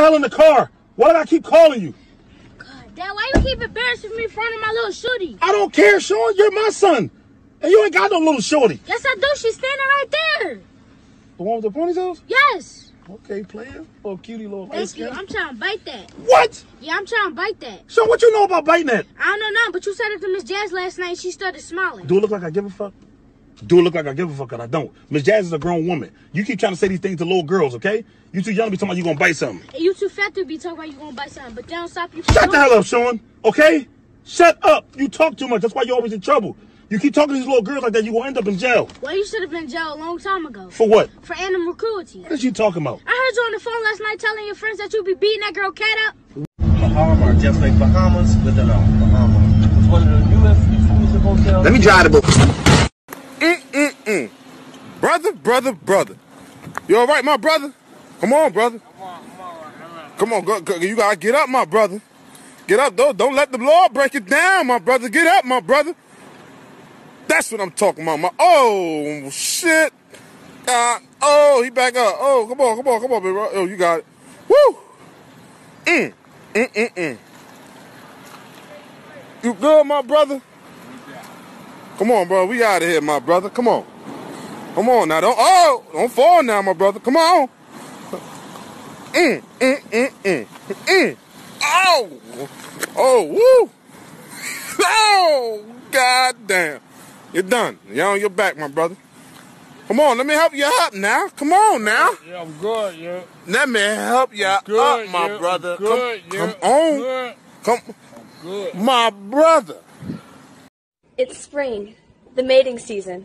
the hell in the car. Why did I keep calling you? God, Dad, why you keep embarrassing me in front of my little shorty? I don't care, Sean. You're my son. And you ain't got no little shorty. Yes, I do. She's standing right there. The one with the ponytails? Yes. Okay, player. Little cutie little Thank you. skin. I'm trying to bite that. What? Yeah, I'm trying to bite that. Sean, what you know about biting that? I don't know now, but you said it to Miss Jazz last night. She started smiling. Do it look like I give a fuck? Do it look like I give a fuck? And I don't. Miss Jazz is a grown woman. You keep trying to say these things to little girls, okay? You too young to be talking about you gonna bite something. You too fat to be talking about you gonna bite something, but that don't stop you from Shut the hell up, Sean. Okay? Shut up. You talk too much. That's why you're always in trouble. You keep talking to these little girls like that, you gonna end up in jail. Well, you should have been in jail a long time ago For what? for animal cruelty. What is you talking about? I heard you on the phone last night telling your friends that you be beating that girl cat up. Baha Mar, just like Bahamas with an R. Baha Mar. It's one of the newest exclusive hotels. Let me drive the boat. Mm-mm-mm. Brother, brother, brother. You all right, my brother? Come on, brother. Come on, come on. Right. Come on, go, go, you gotta get up, my brother. Get up, though. Don't let the Lord break it down, my brother. Get up, my brother. That's what I'm talking about, my. Oh shit. Uh, oh, he back up. Oh, come on, come on, come on, baby. Oh, you got it. Woo. Mm, mm, mm, mm. You good, my brother? Come on, bro. We out of here, my brother. Come on. Come on now. Don't oh, don't fall now, my brother. Come on. Mm, mm, mm, mm, mm. Oh, oh, woo. Oh, god damn. You're done. You're on your back, my brother. Come on, let me help you up now. Come on now. Yeah, I'm good, yeah. Let me help you Good, up, my yeah, brother. Good, come, yeah. come on. Good, Come, good. my brother. It's spring, the mating season,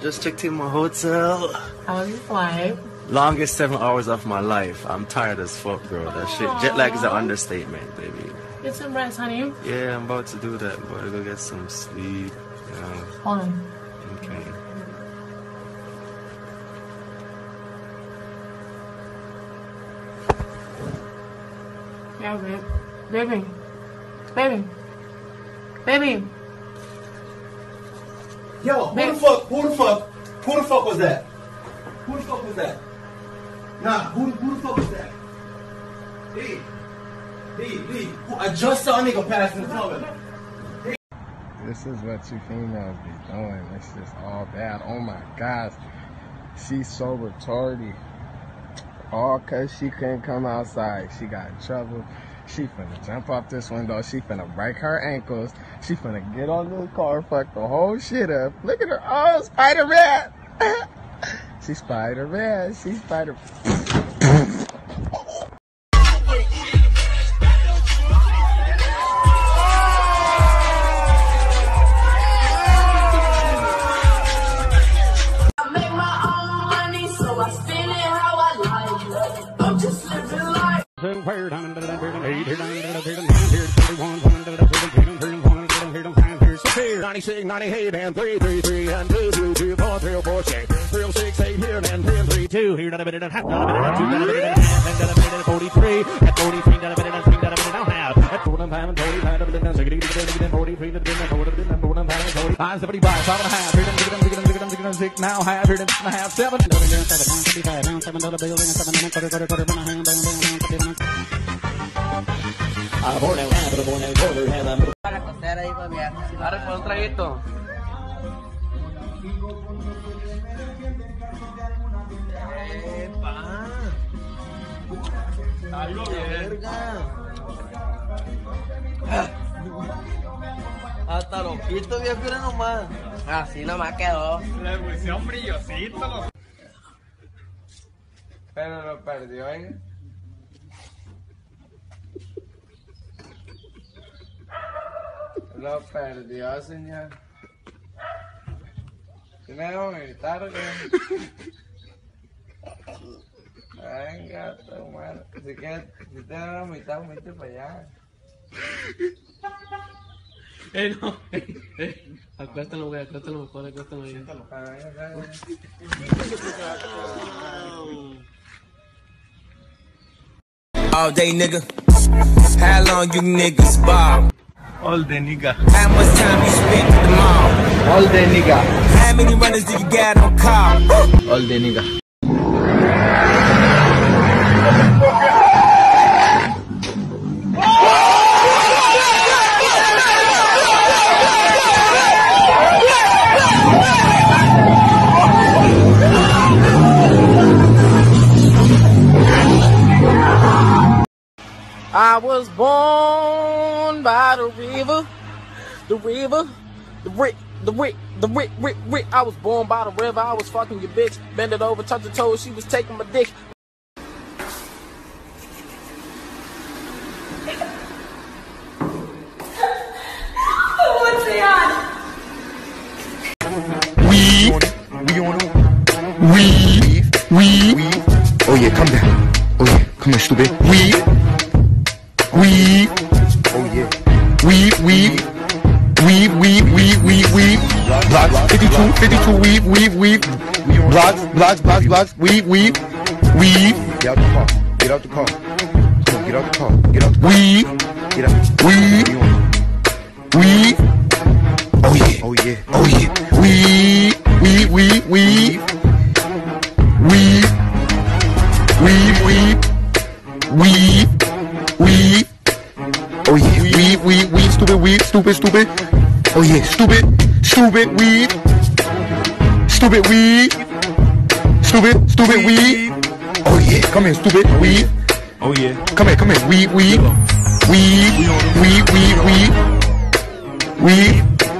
Just checked in my hotel. How was your flight? Longest seven hours of my life. I'm tired as fuck, bro. That shit. Jet lag is an understatement, baby. Get some rest, honey. Yeah, I'm about to do that. I'm about to go get some sleep. Yeah, Hold on. okay. Yeah, babe. Baby. Baby. Baby. Yo, who the fuck? Who the fuck? Who the fuck was that? Who the fuck was that? Nah, who, who the fuck was that? Lee, Lee, Lee. Who, I just saw a nigga pass in the club. This is what you females be doing. It's just all bad. Oh my gosh. She's so retarded. All cause she couldn't come outside. She got in trouble. She finna jump off this window. She finna break her ankles. She finna get on the car, fuck the whole shit up. Look at her. Oh, Spider Man. she Spider Man. She Spider. Ninety-six, ninety-eight, and three, three, three, and two, two, two, four, three, oh, four, six, three, oh, six, eight here, and three, and three, two here, da, da, da, da, half, da, da, da, da, two, da, da, da, da, half, da, da, da, da, forty-three, at forty-three, da, da, da, da, three, da, da, da, da, half, at forty-five, and forty-five, da, da, da, da, six, da, da, da, da, forty-three, da, da, da, forty-three, da, da, forty-five, and forty-five, seventy-five, five and a half, here, da, da, da, da, da, da, da, da, six, now half, here, da, da, da, half, seven, da, da, da, seven, down, fifty-five, down, seven dollar bill, and seven, and a quarter, quarter, quarter, one, a hand, down, down, down, fifty, down. A born and half, a born and quarter, and a Ahora con un traguito. Epa. Verga. Hasta los pitos viejo era nomás. Así nomás quedó. Le puse un brillosito. Pero lo perdió, ¿eh? La perdió, señor. Tenemos que gritar, Venga, tomar. Si quieres, si te van a vomitar, vete para allá. Eh, no. Eh, acuéstalo, güey, acuéstalo mejor, acuéstalo. All day, nigga. How long you niggas bob? All day, nigga. How much time you spend at the mall? All day, nigga. How many runners do you got on call? All day, nigga. By the river, the river, the rick, the rick, the rick, rick, rick. I was born by the river. I was fucking your bitch. Bend it over, touch her toes. She was taking my dick. What's he on? We, we on. We, we, we. Oh yeah, come down. Oh yeah, come here, stupid. We, we weave, weave, weave, weave, weave, weave, weave, blocks, 52, 52, weave, weave, weave, blocks, blocks, blocks, blocks, weave, weave, weave. Get out the car, get out the car, get out the car, get out the car. Weave, get out, weave, weave. Oh yeah, oh yeah, oh yeah, weave, weave, weave, weave. Stupid. Stupid. Oh yeah. Stupid. Stupid. We. Stupid. We. Stupid. Stupid. We. Oh yeah. Come here. Stupid. We. Oh yeah. Come here. Come here. We. We. We. We. We. We. We.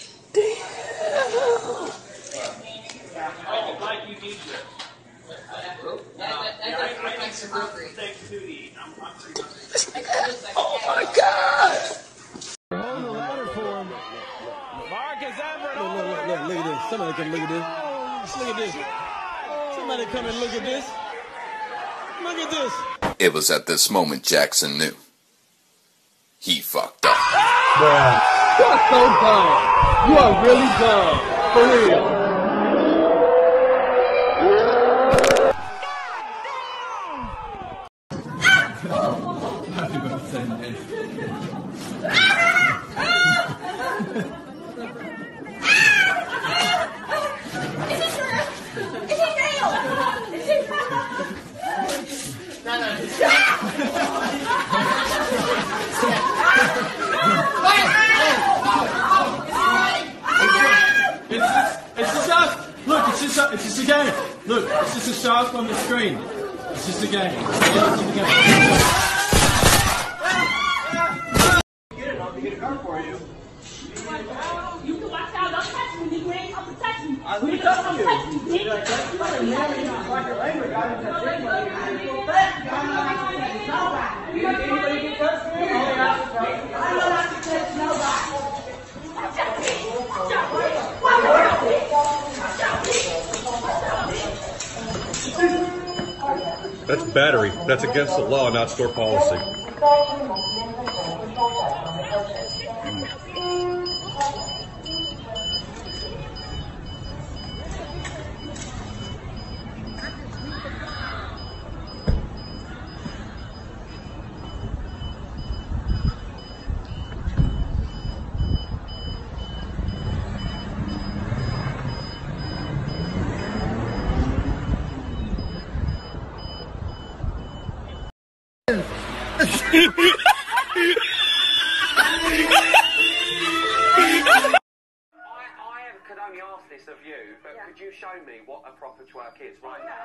Somebody come and look at this. Look at this. It was at this moment Jackson knew. He fucked up. Bruh. You are so dumb. You are really dumb. For real. It's just, it's just us. Look, it's just a, it's just a game. Look, it's just a shark on the screen. It's just a game. It's just a game. You can watch out. Don't touch me, nigga. You ain't supposed to touch me. I'm You not don't touching touch you. me, You're like, nigga. that's fucking married. It's like your language. I didn't touch anybody. Anybody get touched me? Only I can touch you. I know not to touch nobody. Watch out, bitch. Watch out, bitch. Watch out, bitch. That's battery. That's against the law, not store policy. Mm. I could only ask this of you, but could you show me what a proper twerk is right now?